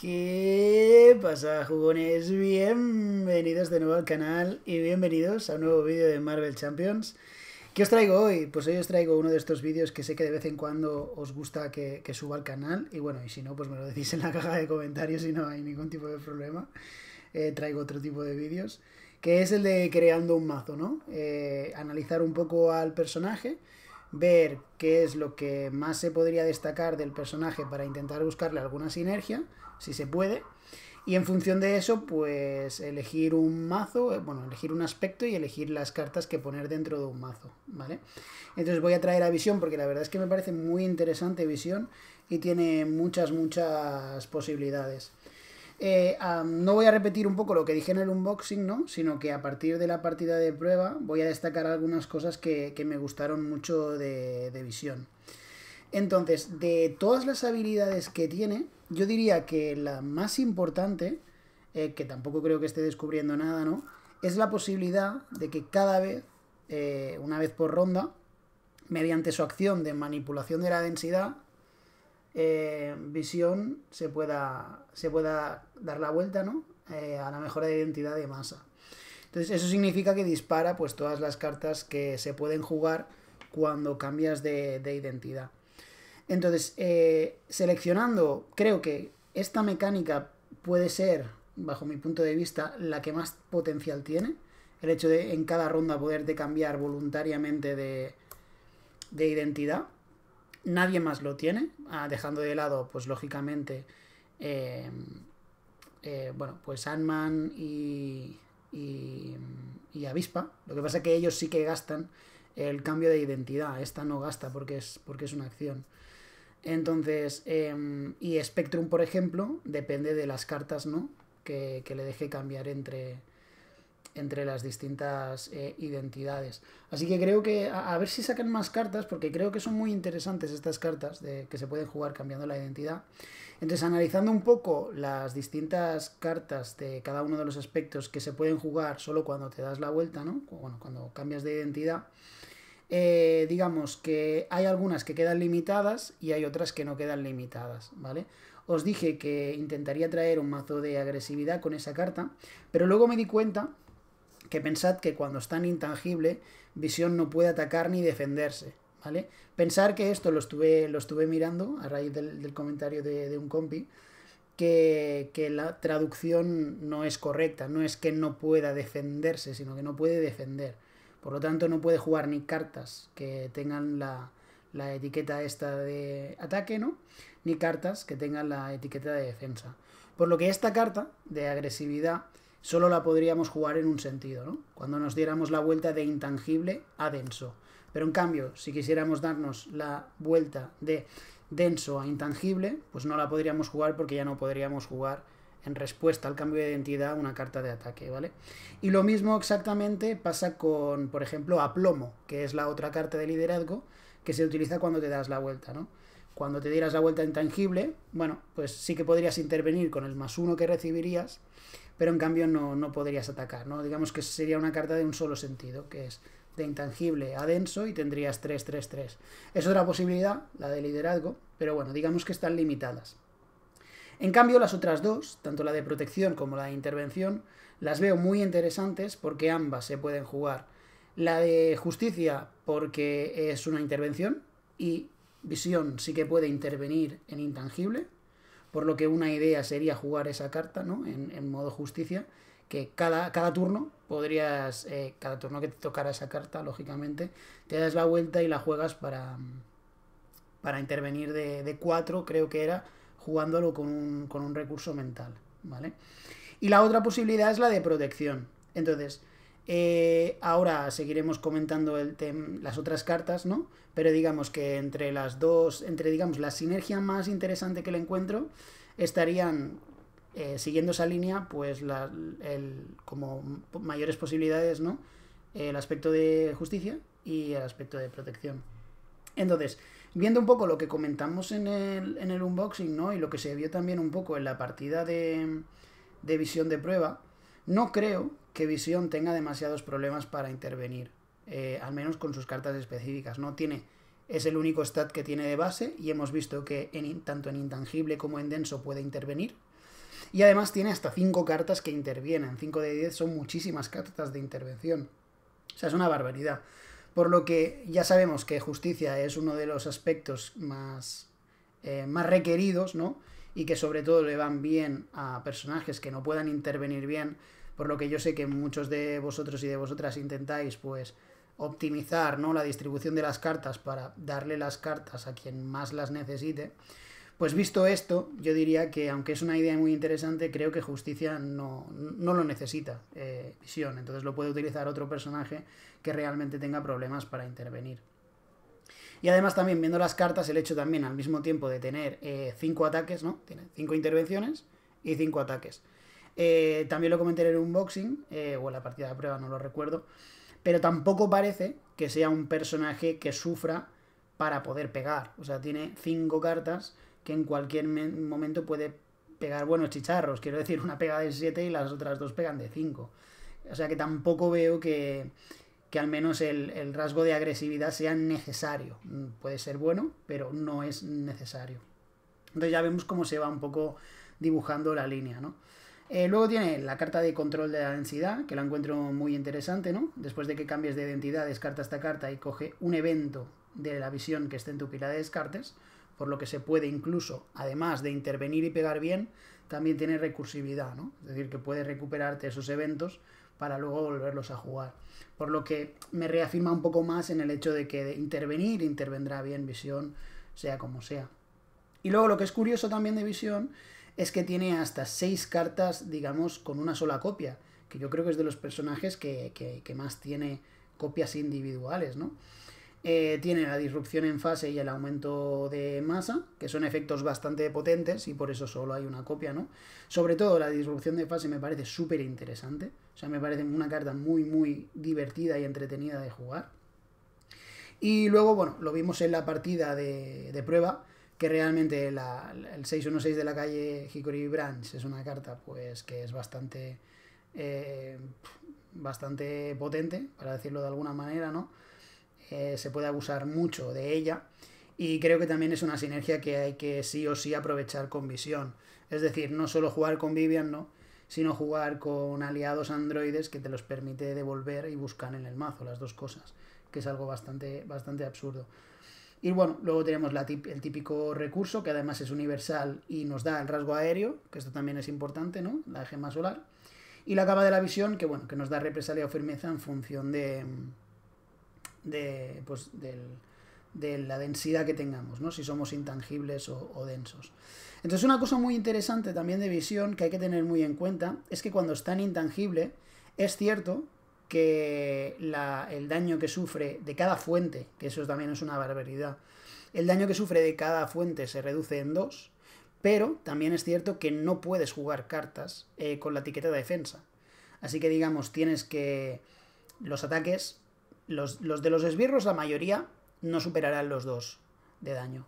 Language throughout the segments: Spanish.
¿Qué pasa, jugones? Bienvenidos de nuevo al canal y bienvenidos a un nuevo vídeo de Marvel Champions. ¿Qué os traigo hoy? Pues hoy os traigo uno de estos vídeos que sé que de vez en cuando os gusta que, suba al canal y bueno, y si no, pues me lo decís en la caja de comentarios y no hay ningún tipo de problema. Eh, traigo otro tipo de vídeos, que es el de creando un mazo, ¿no? Eh, analizar un poco al personaje ver qué es lo que más se podría destacar del personaje para intentar buscarle alguna sinergia, si se puede. Y en función de eso, pues elegir un mazo, eh, bueno, elegir un aspecto y elegir las cartas que poner dentro de un mazo, ¿vale? Entonces voy a traer a Visión porque la verdad es que me parece muy interesante Visión y tiene muchas, muchas posibilidades. Eh, no voy a repetir un poco lo que dije en el unboxing, ¿no? Sino que a partir de la partida de prueba voy a destacar algunas cosas que, me gustaron mucho de, visión. Entonces, de todas las habilidades que tiene, yo diría que la más importante, eh, que tampoco creo que esté descubriendo nada, ¿no? Es la posibilidad de que cada vez, eh, una vez por ronda, mediante su acción de manipulación de la densidad, eh, visión se pueda, se pueda dar la vuelta ¿no? Eh, a la mejora de identidad de masa. Entonces eso significa que dispara pues, todas las cartas que se pueden jugar cuando cambias de, identidad. Entonces, eh, seleccionando, creo que esta mecánica puede ser, bajo mi punto de vista, la que más potencial tiene. El hecho de en cada ronda poderte cambiar voluntariamente de, de identidad nadie más lo tiene, ah, dejando de lado, pues lógicamente, eh, eh, bueno, pues Ant-Man y, y, Avispa. Lo que pasa es que ellos sí que gastan el cambio de identidad, esta no gasta porque es, porque es una acción. Entonces, em, y Spectrum, por ejemplo, depende de las cartas, ¿no? Que, que le deje cambiar entre, entre las distintas eh, identidades. Así que creo que a, ver si sacan más cartas, porque creo que son muy interesantes estas cartas de, que se pueden jugar cambiando la identidad. Entonces, analizando un poco las distintas cartas de cada uno de los aspectos que se pueden jugar solo cuando te das la vuelta, ¿no? Bueno, cuando cambias de identidad. Eh, digamos que hay algunas que quedan limitadas y hay otras que no quedan limitadas, ¿vale? Os dije que intentaría traer un mazo de agresividad con esa carta, pero luego me di cuenta que pensad que cuando está en intangible, Visión no puede atacar ni defenderse, ¿vale? Pensar que esto lo estuve, lo estuve mirando a raíz del, comentario de, un compi, que, la traducción no es correcta, no es que no pueda defenderse, sino que no puede defender. Por lo tanto, no puede jugar ni cartas que tengan la, la etiqueta esta de ataque, ¿no? Ni cartas que tengan la etiqueta de defensa. Por lo que esta carta de agresividad solo la podríamos jugar en un sentido, ¿no? Cuando nos diéramos la vuelta de intangible a denso. Pero en cambio, si quisiéramos darnos la vuelta de denso a intangible, pues no la podríamos jugar porque ya no podríamos jugar en respuesta al cambio de identidad una carta de ataque, ¿vale? Y lo mismo exactamente pasa con, por ejemplo, aplomo, que es la otra carta de liderazgo que se utiliza cuando te das la vuelta, ¿no? Cuando te dieras la vuelta intangible, bueno, pues sí que podrías intervenir con el más uno que recibirías, pero en cambio no, podrías atacar, ¿no? Digamos que sería una carta de un solo sentido, que es de intangible a denso y tendrías 3-3-3. Es otra posibilidad, la de liderazgo, pero bueno, digamos que están limitadas. En cambio, las otras dos, tanto la de protección como la de intervención, las veo muy interesantes porque ambas se pueden jugar. La de justicia porque es una intervención y visión sí que puede intervenir en intangible, por lo que una idea sería jugar esa carta ¿no? en, modo justicia, que cada, cada turno podrías, eh, cada turno que te tocara esa carta, lógicamente, te das la vuelta y la juegas para, para intervenir de 4, creo que era, jugándolo con un, con un recurso mental, ¿vale? Y la otra posibilidad es la de protección. Entonces, eh, ahora seguiremos comentando las otras cartas, ¿no? Pero digamos que entre las dos, entre digamos la sinergia más interesante que le encuentro, estarían eh, siguiendo esa línea, pues la, el, como mayores posibilidades, ¿no? El aspecto de justicia y el aspecto de protección. Entonces, viendo un poco lo que comentamos en el, unboxing, ¿no? Y lo que se vio también un poco en la partida de visión de prueba, no creo que Visión tenga demasiados problemas para intervenir, eh, al menos con sus cartas específicas. No tiene, es el único stat que tiene de base y hemos visto que en, tanto en intangible como en denso puede intervenir. Y además tiene hasta 5 cartas que intervienen. 5 de 10 son muchísimas cartas de intervención. O sea, es una barbaridad. Por lo que ya sabemos que justicia es uno de los aspectos más, eh, más requeridos, ¿no? Y que sobre todo le van bien a personajes que no puedan intervenir bien. Por lo que yo sé que muchos de vosotros y de vosotras intentáis, pues, optimizar ¿no? la distribución de las cartas para darle las cartas a quien más las necesite. Pues visto esto, yo diría que aunque es una idea muy interesante, creo que Justicia no, lo necesita, eh, Visión. Entonces lo puede utilizar otro personaje que realmente tenga problemas para intervenir. Y además también viendo las cartas, el hecho también al mismo tiempo de tener 5 eh, ataques, ¿no? Tiene 5 intervenciones y 5 ataques. Eh, también lo comenté en el unboxing, o en la partida de prueba, no lo recuerdo pero tampoco parece que sea un personaje que sufra para poder pegar. O sea, tiene cinco cartas que en cualquier momento puede pegar buenos chicharros. Quiero decir, una pega de 7 y las otras dos pegan de 5. O sea que tampoco veo que, que al menos el, el, rasgo de agresividad sea necesario. Puede ser bueno, pero no es necesario. Entonces ya vemos cómo se va un poco dibujando la línea, ¿no? Eh, luego tiene la carta de control de la densidad, que la encuentro muy interesante, ¿no? Después de que cambies de identidad, descarta esta carta y coge un evento de la visión que esté en tu pila de descartes, por lo que se puede incluso, además de intervenir y pegar bien, también tiene recursividad, ¿no? Es decir, que puedes recuperarte esos eventos para luego volverlos a jugar. Por lo que me reafirma un poco más en el hecho de que de intervenir intervendrá bien visión, sea como sea. Y luego lo que es curioso también de visión es que tiene hasta seis cartas, digamos, con una sola copia, que yo creo que es de los personajes que, más tiene copias individuales, ¿no? Eh, tiene la disrupción en fase y el aumento de masa, que son efectos bastante potentes y por eso solo hay una copia, ¿no? Sobre todo la disrupción de fase me parece súper interesante, o sea, me parece una carta muy, muy divertida y entretenida de jugar. Y luego, bueno, lo vimos en la partida de prueba, que realmente la, el 616 de la calle Hickory Branch es una carta pues que es bastante eh, bastante potente, para decirlo de alguna manera, ¿no? Eh, se puede abusar mucho de ella y creo que también es una sinergia que hay que sí o sí aprovechar con visión. Es decir, no solo jugar con Vivian, ¿no? sino jugar con aliados androides que te los permite devolver y buscar en el mazo, las dos cosas, que es algo bastante, bastante absurdo. Y bueno, luego tenemos el típico recurso, que además es universal y nos da el rasgo aéreo, que esto también es importante, ¿no? La gema solar. Y la capa de la visión, que bueno, que nos da represalia o firmeza en función de, de, pues, de la densidad que tengamos, ¿no? Si somos intangibles o, o densos. Entonces una cosa muy interesante también de visión que hay que tener muy en cuenta es que cuando está en intangible, es cierto que el daño que sufre de cada fuente, que eso también es una barbaridad, el daño que sufre de cada fuente se reduce en dos, pero también es cierto que no puedes jugar cartas eh, con la etiqueta de defensa. Así que digamos, tienes que... Los ataques, los, de los esbirros, la mayoría, no superarán los dos de daño.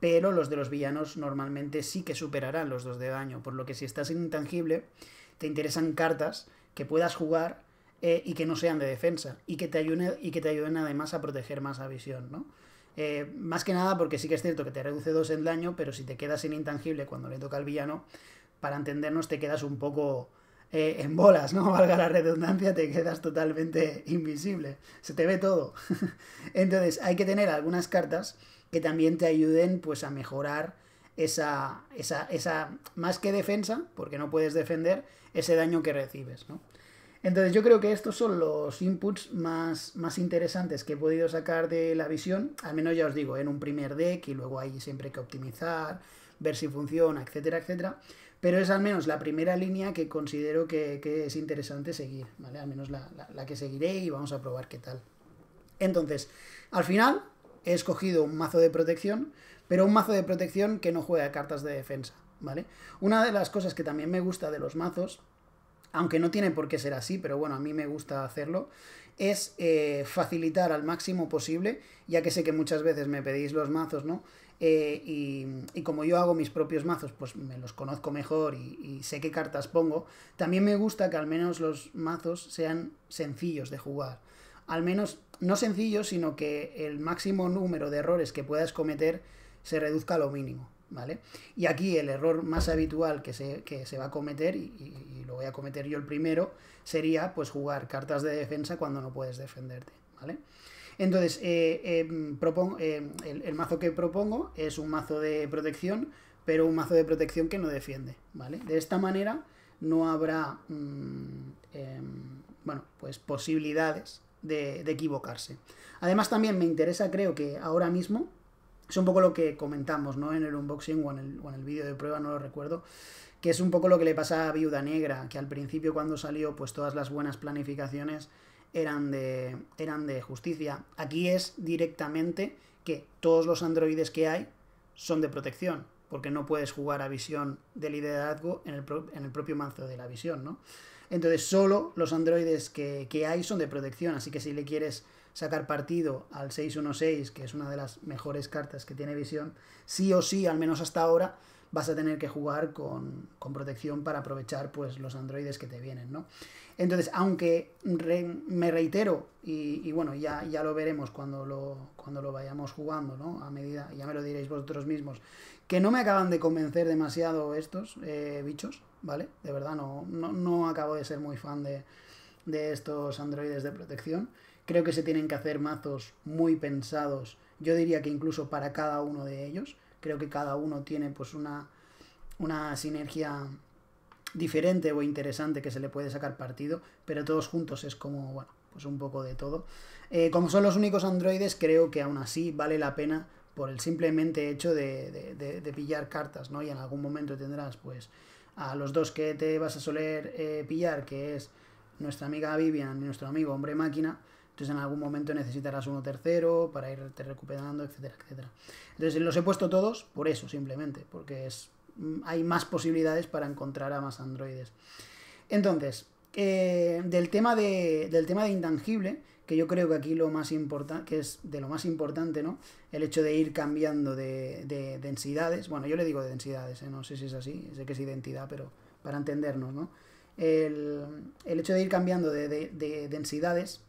Pero los de los villanos normalmente sí que superarán los dos de daño. Por lo que si estás en intangible, te interesan cartas que puedas jugar eh, y que no sean de defensa y que te ayuden, y que te ayuden además a proteger más a visión, ¿no? Eh, más que nada porque sí que es cierto que te reduce dos el daño, pero si te quedas sin intangible cuando le toca al villano, para entendernos te quedas un poco eh, en bolas, ¿no? Valga la redundancia, te quedas totalmente invisible, se te ve todo. Entonces hay que tener algunas cartas que también te ayuden pues a mejorar esa, esa, esa, más que defensa, porque no puedes defender, ese daño que recibes, ¿no? Entonces yo creo que estos son los inputs más, más interesantes que he podido sacar de la visión, al menos ya os digo, en un primer deck y luego hay siempre que optimizar, ver si funciona, etcétera, etcétera. Pero es al menos la primera línea que considero que, es interesante seguir, ¿vale? Al menos la, la, que seguiré y vamos a probar qué tal. Entonces, al final he escogido un mazo de protección, pero un mazo de protección que no juega cartas de defensa, ¿vale? Una de las cosas que también me gusta de los mazos aunque no tiene por qué ser así, pero bueno, a mí me gusta hacerlo, es eh, facilitar al máximo posible, ya que sé que muchas veces me pedís los mazos, ¿no? Eh, y, como yo hago mis propios mazos, pues me los conozco mejor y, y, sé qué cartas pongo, también me gusta que al menos los mazos sean sencillos de jugar. Al menos, no sencillos, sino que el máximo número de errores que puedas cometer se reduzca a lo mínimo. ¿Vale? Y aquí el error más habitual que se, se va a cometer, y, lo voy a cometer yo el primero, sería pues jugar cartas de defensa cuando no puedes defenderte, ¿vale? Entonces, eh, propongo, em, el, mazo que propongo es un mazo de protección, pero un mazo de protección que no defiende, ¿vale? De esta manera no habrá, mm, em, bueno, pues posibilidades de, equivocarse. Además también me interesa, creo que ahora mismo, es un poco lo que comentamos, ¿no? En el unboxing o en el, el vídeo de prueba, no lo recuerdo, que es un poco lo que le pasa a Viuda Negra, que al principio cuando salió, pues todas las buenas planificaciones eran de, eran de justicia. Aquí es directamente que todos los androides que hay son de protección, porque no puedes jugar a visión de liderazgo en el, en el propio mazo de la visión, ¿no? Entonces solo los androides que, que, hay son de protección, así que si le quieres sacar partido al 616, que es una de las mejores cartas que tiene visión, sí o sí, al menos hasta ahora, vas a tener que jugar con, con protección para aprovechar pues los androides que te vienen, ¿no? Entonces, aunque me reitero, y, bueno, ya, ya lo veremos cuando lo, cuando lo vayamos jugando, ¿no? A medida, ya me lo diréis vosotros mismos, que no me acaban de convencer demasiado estos eh, bichos, ¿vale? De verdad, no, no, acabo de ser muy fan de, de estos androides de protección. Creo que se tienen que hacer mazos muy pensados, yo diría que incluso para cada uno de ellos. Creo que cada uno tiene pues una, una sinergia diferente o interesante que se le puede sacar partido, pero todos juntos es como, bueno, pues un poco de todo. Eh, como son los únicos androides, creo que aún así vale la pena por el simplemente hecho de, de, pillar cartas, ¿no? Y en algún momento tendrás, pues, a los dos que te vas a soler eh, pillar, que es nuestra amiga Vivian y nuestro amigo Hombre Máquina, entonces en algún momento necesitarás uno tercero para irte recuperando, etcétera, etcétera. Entonces los he puesto todos por eso, simplemente, porque es Mm, hay más posibilidades para encontrar a más androides. Entonces, eh, del, tema de, del tema de intangible, que yo creo que aquí lo más importante, que es de lo más importante, ¿no? El hecho de ir cambiando de, densidades, bueno, yo le digo de densidades, ¿eh? no sé si es así, sé que es identidad, pero para entendernos, ¿no? El, el hecho de ir cambiando de densidades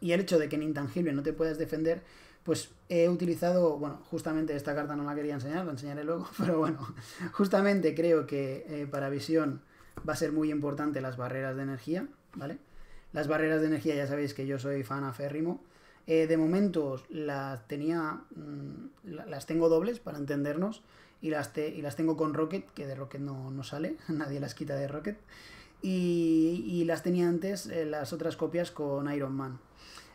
y el hecho de que en intangible no te puedas defender, pues he utilizado, bueno, justamente esta carta no la quería enseñar, la enseñaré luego, pero bueno, justamente creo que eh, para visión va a ser muy importante las barreras de energía, ¿vale? Las barreras de energía ya sabéis que yo soy fan aférrimo. Eh, de momento las tenía, mm, las tengo dobles para entendernos y las, y las tengo con Rocket, que de Rocket no, no sale, nadie las quita de Rocket. Y, las tenía antes eh, las otras copias con Iron Man,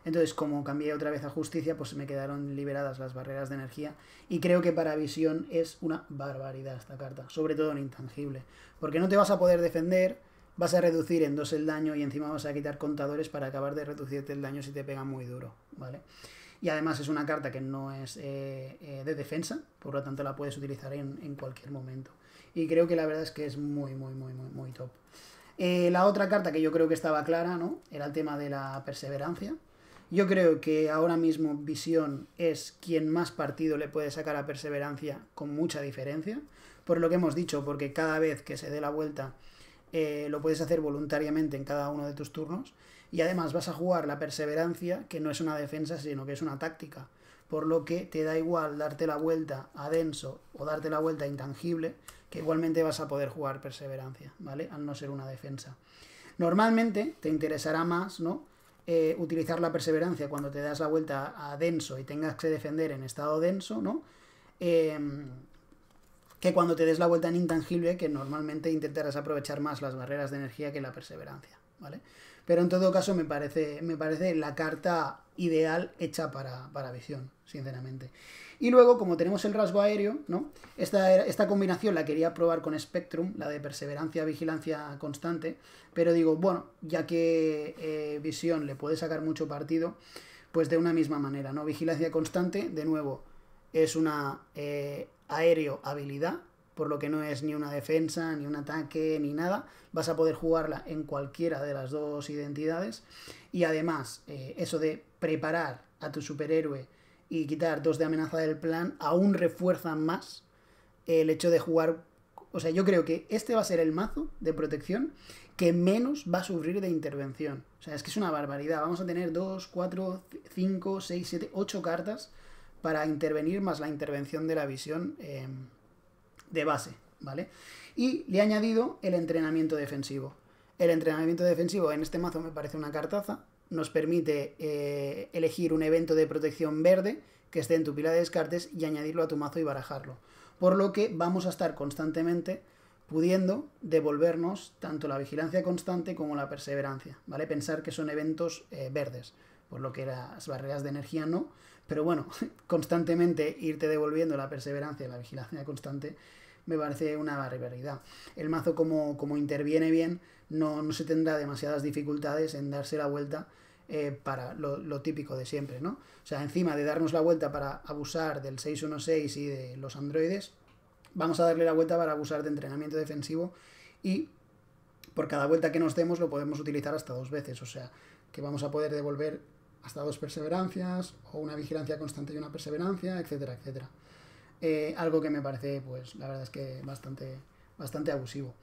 entonces, como cambié otra vez a justicia, pues me quedaron liberadas las barreras de energía. Y creo que para visión es una barbaridad esta carta, sobre todo en intangible. Porque no te vas a poder defender, vas a reducir en dos el daño y encima vas a quitar contadores para acabar de reducirte el daño si te pega muy duro, ¿vale? Y además es una carta que no es eh, eh, de defensa, por lo tanto la puedes utilizar en, cualquier momento. Y creo que la verdad es que es muy, muy, muy, muy, muy top. Eh, la otra carta que yo creo que estaba clara, ¿no? Era el tema de la perseverancia. Yo creo que ahora mismo Visión es quien más partido le puede sacar a Perseverancia con mucha diferencia, por lo que hemos dicho, porque cada vez que se dé la vuelta eh, lo puedes hacer voluntariamente en cada uno de tus turnos y además vas a jugar la Perseverancia, que no es una defensa, sino que es una táctica, por lo que te da igual darte la vuelta a denso o darte la vuelta a intangible, que igualmente vas a poder jugar Perseverancia, ¿vale? Al no ser una defensa. Normalmente te interesará más, ¿no? Eh, utilizar la perseverancia cuando te das la vuelta a denso y tengas que defender en estado denso, ¿no? Em, que cuando te des la vuelta en intangible, que normalmente intentarás aprovechar más las barreras de energía que la perseverancia, Pero en todo caso me parece, me parece la carta ideal hecha para, para visión, sinceramente. Y luego, como tenemos el rasgo aéreo, ¿no? Esta, esta combinación la quería probar con Spectrum, la de perseverancia, vigilancia constante, pero digo, bueno, ya que eh, visión le puede sacar mucho partido, pues de una misma manera, ¿no? Vigilancia constante, de nuevo, es una eh, aéreo habilidad, por lo que no es ni una defensa, ni un ataque, ni nada. Vas a poder jugarla en cualquiera de las dos identidades. Y además, eh, eso de preparar a tu superhéroe y quitar dos de amenaza del plan aún refuerzan más el hecho de jugar. O sea, yo creo que este va a ser el mazo de protección que menos va a sufrir de intervención. O sea, es que es una barbaridad. Vamos a tener 2, 4, 5, 6, 7, 8 cartas para intervenir más la intervención de la visión. Eh, de base, ¿vale? Y le he añadido el entrenamiento defensivo. El entrenamiento defensivo en este mazo me parece una cartaza. Nos permite eh, elegir un evento de protección verde que esté en tu pila de descartes y añadirlo a tu mazo y barajarlo. Por lo que vamos a estar constantemente pudiendo devolvernos tanto la vigilancia constante como la perseverancia, ¿vale? Pensar que son eventos eh, verdes, por lo que las barreras de energía no, pero bueno, constantemente irte devolviendo la perseverancia y la vigilancia constante me parece una barbaridad. El mazo como, como interviene bien no, no, se tendrá demasiadas dificultades en darse la vuelta eh, para lo, lo, típico de siempre, ¿no? O sea, encima de darnos la vuelta para abusar del 616 y de los androides, vamos a darle la vuelta para abusar de entrenamiento defensivo y por cada vuelta que nos demos lo podemos utilizar hasta dos veces, o sea, que vamos a poder devolver hasta dos perseverancias o una vigilancia constante y una perseverancia, etcétera, etcétera. Eh, algo que me parece, pues, la verdad es que bastante, bastante abusivo.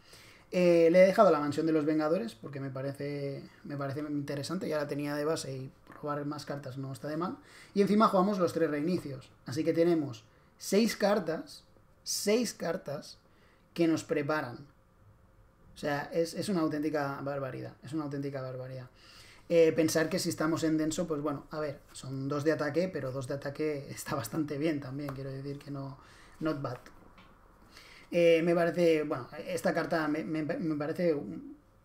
Eh, le he dejado la mansión de los Vengadores porque me parece, me parece interesante, ya la tenía de base y robar más cartas no está de mal. Y encima jugamos los tres reinicios, así que tenemos seis cartas seis cartas que nos preparan. O sea, es, una auténtica barbaridad. Es una auténtica barbaridad. Eh, pensar que si estamos en denso, pues bueno, a ver, son dos de ataque, pero dos de ataque está bastante bien también, quiero decir que no, not bad. Eh, me parece, bueno, esta carta me, parece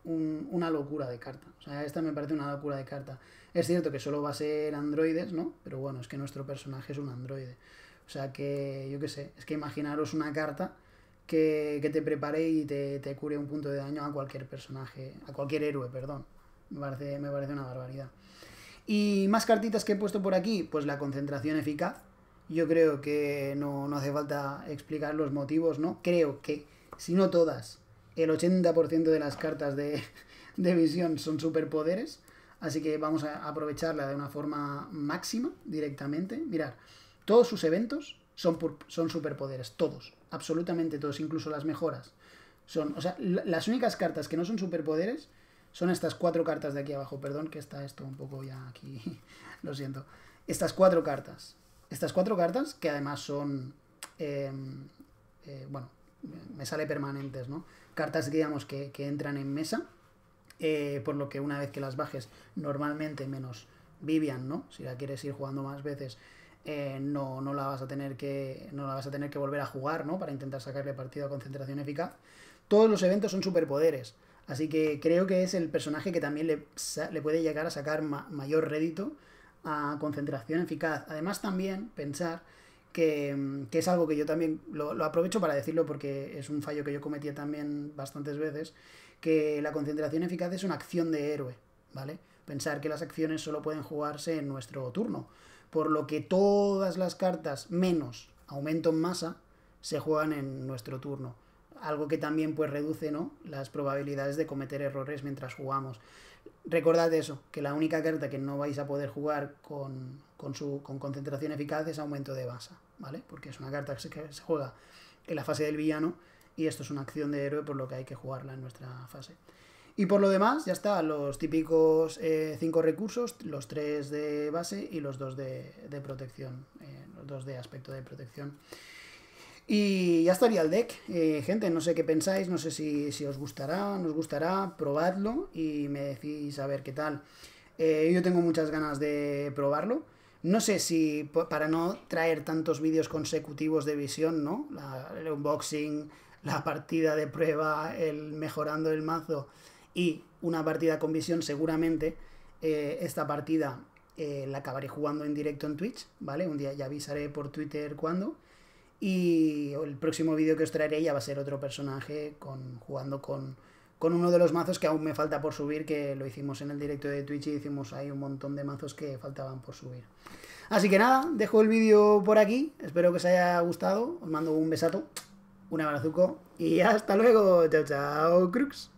una locura de carta. O sea, esta me parece una locura de carta. Es cierto que solo va a ser androides, ¿no? Pero bueno, es que nuestro personaje es un androide. O sea que, yo qué sé, es que imaginaros una carta que, te prepare y te, te, cure un punto de daño a cualquier personaje, a cualquier héroe, perdón. Me parece, me parece una barbaridad. Y más cartitas que he puesto por aquí, pues la concentración eficaz. Yo creo que no, no hace falta explicar los motivos, ¿no? Creo que, si no todas, el 80% de las cartas de, de visión son superpoderes. Así que vamos a aprovecharla de una forma máxima directamente. Mirad, todos sus eventos son, son superpoderes, todos, absolutamente todos, incluso las mejoras. Son, o sea, las únicas cartas que no son superpoderes son estas cuatro cartas de aquí abajo. Perdón que está esto un poco ya aquí, lo siento. Estas cuatro cartas. Estas cuatro cartas que además son, em, eh, bueno, me sale permanentes, ¿no? Cartas, digamos, que, que entran en mesa, eh, por lo que una vez que las bajes, normalmente menos Vivian, ¿no? Si la quieres ir jugando más veces, eh, no, no, la vas a tener que, no la vas a tener que volver a jugar, ¿no? Para intentar sacarle partido a concentración eficaz. Todos los eventos son superpoderes. Así que creo que es el personaje que también le, le puede llegar a sacar mayor rédito a concentración eficaz. Además, también pensar que, que es algo que yo también lo, lo, aprovecho para decirlo porque es un fallo que yo cometía también bastantes veces, que la concentración eficaz es una acción de héroe, ¿vale? Pensar que las acciones solo pueden jugarse en nuestro turno por lo que todas las cartas menos aumento en masa se juegan en nuestro turno. Algo que también pues reduce ¿no? las probabilidades de cometer errores mientras jugamos. Recordad eso, que la única carta que no vais a poder jugar con, su, con concentración eficaz es aumento de masa, ¿vale? Porque es una carta que se, juega en la fase del villano y esto es una acción de héroe por lo que hay que jugarla en nuestra fase. Y por lo demás, ya está, los típicos eh, cinco recursos, los tres de base y los dos de, protección, eh, los dos de aspecto de protección. Y ya estaría el deck. Eh, gente, no sé qué pensáis, no sé si, os gustará, nos gustará, probadlo y me decís a ver qué tal. yo tengo muchas ganas de probarlo. No sé si para no traer tantos vídeos consecutivos de visión, ¿no? el unboxing, la partida de prueba, el mejorando el mazo y una partida con visión seguramente eh, esta partida eh, la acabaré jugando en directo en Twitch, ¿vale? Un día ya avisaré por Twitter cuándo. Y el próximo vídeo que os traeré ya va a ser otro personaje con, jugando con, con uno de los mazos que aún me falta por subir, que lo hicimos en el directo de Twitch y hicimos ahí un montón de mazos que faltaban por subir. Así que nada, dejo el vídeo por aquí, espero que os haya gustado, os mando un besato, un abrazuco y hasta luego, chao chao, Crux.